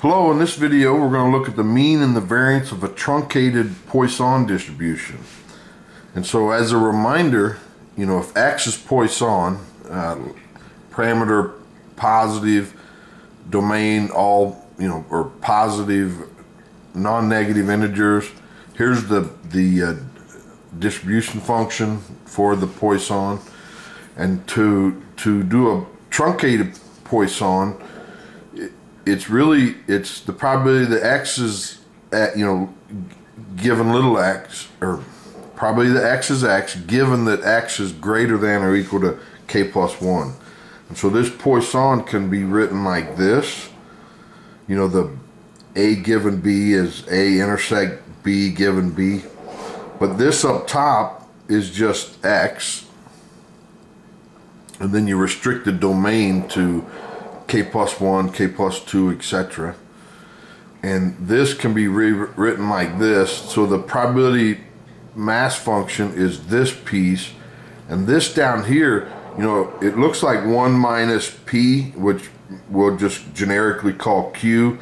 Hello, in this video we're going to look at the mean and the variance of a truncated Poisson distribution. And so as a reminder, you know, if x is Poisson, uh, parameter positive, domain all, you know, or positive, non-negative integers, here's the, the uh, distribution function for the Poisson. And to, to do a truncated Poisson, it's really it's the probability that x is at you know given little x or probably the x is x given that x is greater than or equal to k plus 1 and so this Poisson can be written like this. You know the a given b is a intersect b given b. But this up top is just x. And then you restrict the domain to k plus 1, k plus 2, etc. And this can be rewritten like this. So the probability mass function is this piece. And this down here, you know, it looks like 1 minus p, which we'll just generically call q.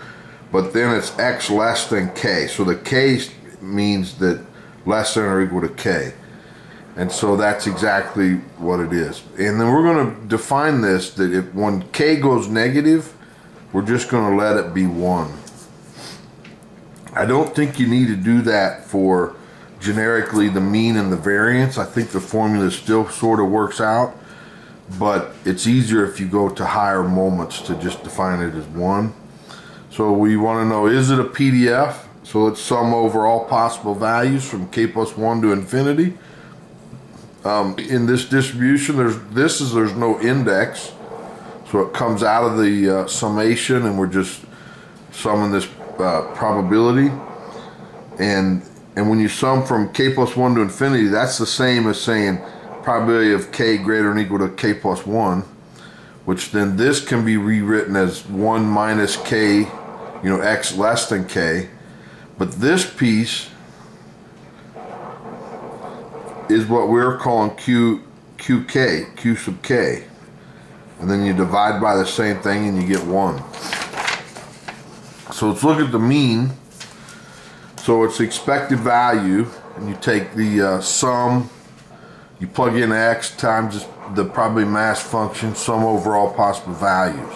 But then it's x less than k. So the k means that less than or equal to k. And so that's exactly what it is. And then we're going to define this that if when k goes negative, we're just going to let it be 1. I don't think you need to do that for generically the mean and the variance. I think the formula still sort of works out, but it's easier if you go to higher moments to just define it as 1. So we want to know, is it a PDF? So let's sum over all possible values from k plus 1 to infinity. Um, in this distribution, there's this is there's no index, so it comes out of the uh, summation, and we're just summing this uh, probability. And and when you sum from k plus one to infinity, that's the same as saying probability of k greater than equal to k plus one, which then this can be rewritten as one minus k, you know, x less than k. But this piece is what we're calling Q, QK, Q sub K. And then you divide by the same thing and you get 1. So let's look at the mean. So it's the expected value, and you take the uh, sum, you plug in x times the probably mass function, sum over all possible values.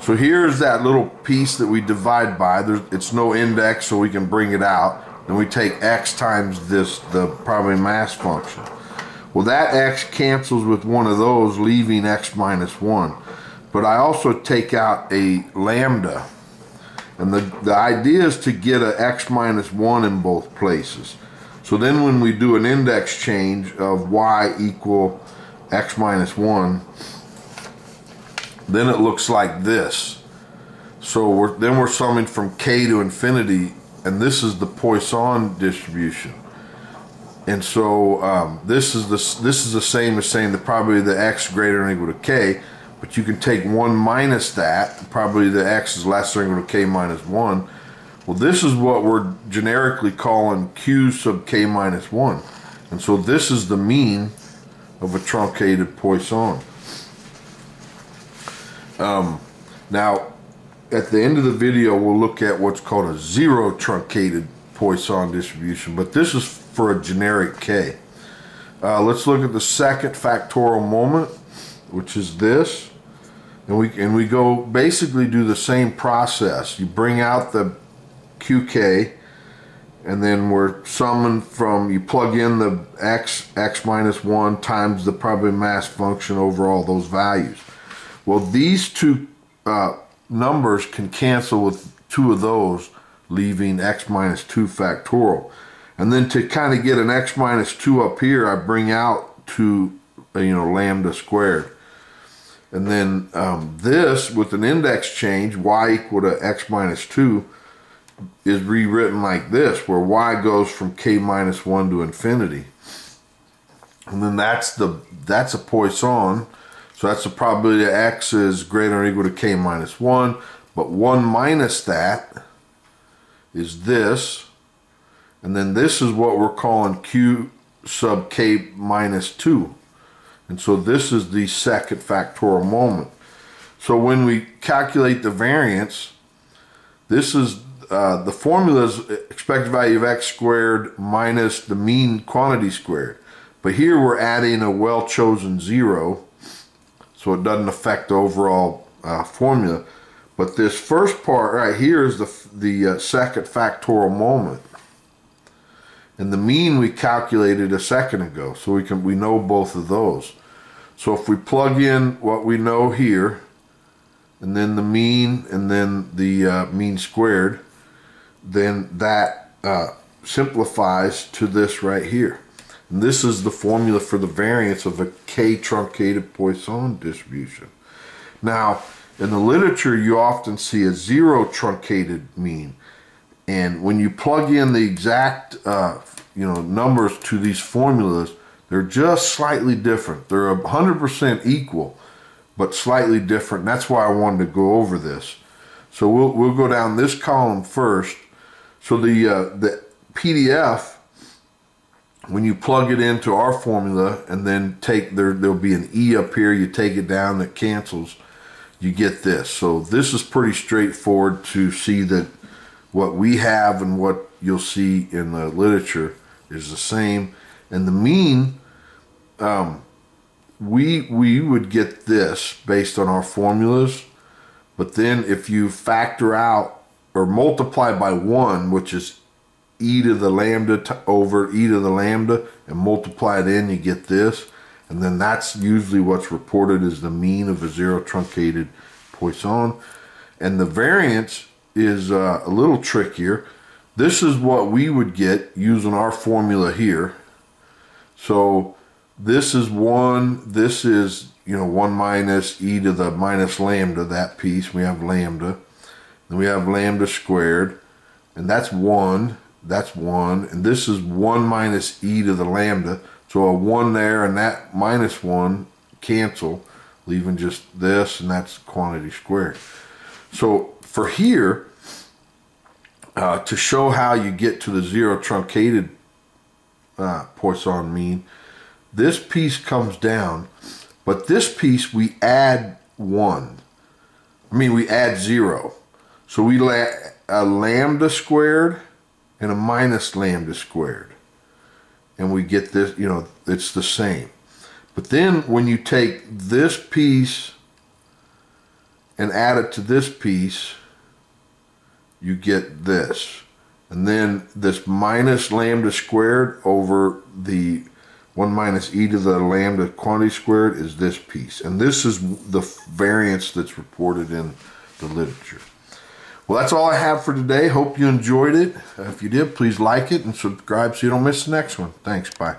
So here's that little piece that we divide by. There's, it's no index, so we can bring it out. Then we take x times this, the probably mass function. Well, that x cancels with one of those, leaving x minus 1. But I also take out a lambda. And the, the idea is to get a x minus 1 in both places. So then when we do an index change of y equal x minus 1, then it looks like this. So we're, then we're summing from k to infinity and this is the Poisson distribution. And so um, this is the this is the same as saying that probably the x greater than equal to k, but you can take one minus that, probably the x is less than or equal to k minus one. Well, this is what we're generically calling q sub k minus one, and so this is the mean of a truncated Poisson. Um, now, at the end of the video, we'll look at what's called a zero truncated Poisson distribution, but this is for a generic K. Uh, let's look at the second factorial moment, which is this. And we, and we go basically do the same process. You bring out the QK, and then we're summing from, you plug in the x, x minus 1 times the probability mass function over all those values. Well, these two uh, numbers can cancel with two of those, leaving x minus 2 factorial. And then to kind of get an x minus 2 up here, I bring out 2, uh, you know, lambda squared. And then um, this, with an index change, y equal to x minus 2, is rewritten like this, where y goes from k minus 1 to infinity. And then that's the that's a Poisson. So that's the probability that x is greater or equal to k minus 1. But 1 minus that is this. And then this is what we're calling q sub k minus 2. And so this is the second factorial moment. So when we calculate the variance, This is uh, the formula is expected value of x squared minus the mean quantity squared. But here we're adding a well-chosen zero, so it doesn't affect the overall uh, formula. But this first part right here is the, the uh, second factorial moment. And the mean we calculated a second ago, so we can we know both of those. So if we plug in what we know here, and then the mean, and then the uh, mean squared, then that uh, simplifies to this right here. This is the formula for the variance of a k truncated Poisson distribution. Now, in the literature, you often see a zero truncated mean. And when you plug in the exact uh, you know numbers to these formulas, they're just slightly different. They're 100% equal, but slightly different. That's why I wanted to go over this. So we'll, we'll go down this column first. So the, uh, the PDF, when you plug it into our formula and then take, there, there'll be an E up here, you take it down, that cancels, you get this. So this is pretty straightforward to see that what we have and what you'll see in the literature is the same. And the mean, um, we we would get this based on our formulas, but then if you factor out or multiply by 1, which is e to the lambda over e to the lambda, and multiply it in, you get this. And then that's usually what's reported as the mean of a zero truncated Poisson. And the variance is uh, a little trickier. This is what we would get using our formula here. So this is 1, this is, you know, 1 minus e to the minus lambda, that piece. We have lambda. Then we have lambda squared, and that's 1. That's 1. And this is 1 minus e to the lambda. So a 1 there and that minus 1 cancel, leaving just this, and that's quantity squared. So for here, uh, to show how you get to the zero truncated uh, Poisson mean, this piece comes down, but this piece we add 1. I mean, we add 0. So we la a lambda squared and a minus lambda squared. And we get this, you know, it's the same. But then when you take this piece and add it to this piece, you get this. And then this minus lambda squared over the 1 minus e to the lambda quantity squared is this piece. And this is the variance that's reported in the literature. Well, that's all I have for today. Hope you enjoyed it. If you did, please like it and subscribe so you don't miss the next one. Thanks. Bye.